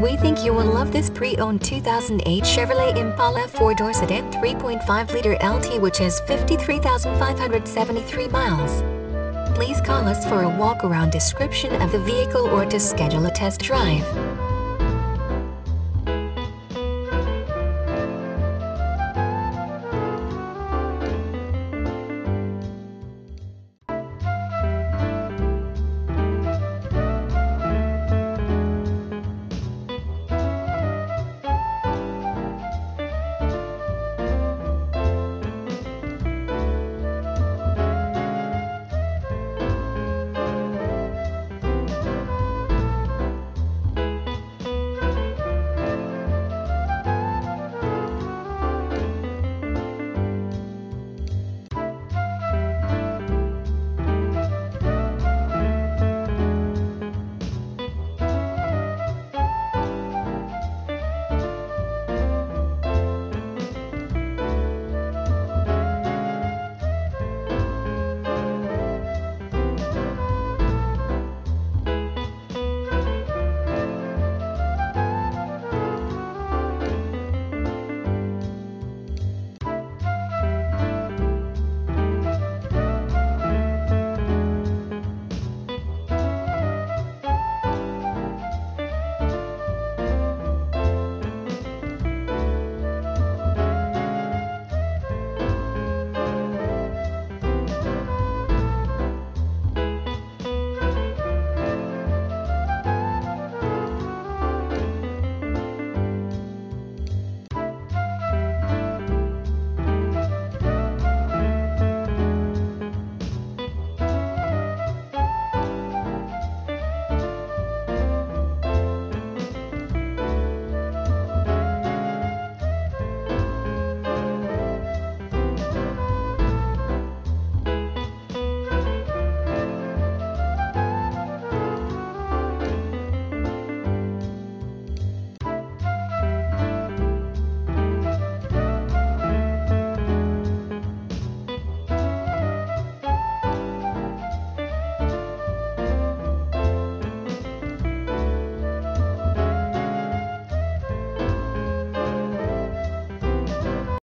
We think you will love this pre-owned 2008 Chevrolet Impala 4-door sedan 3.5-liter LT which has 53,573 miles. Please call us for a walk-around description of the vehicle or to schedule a test drive.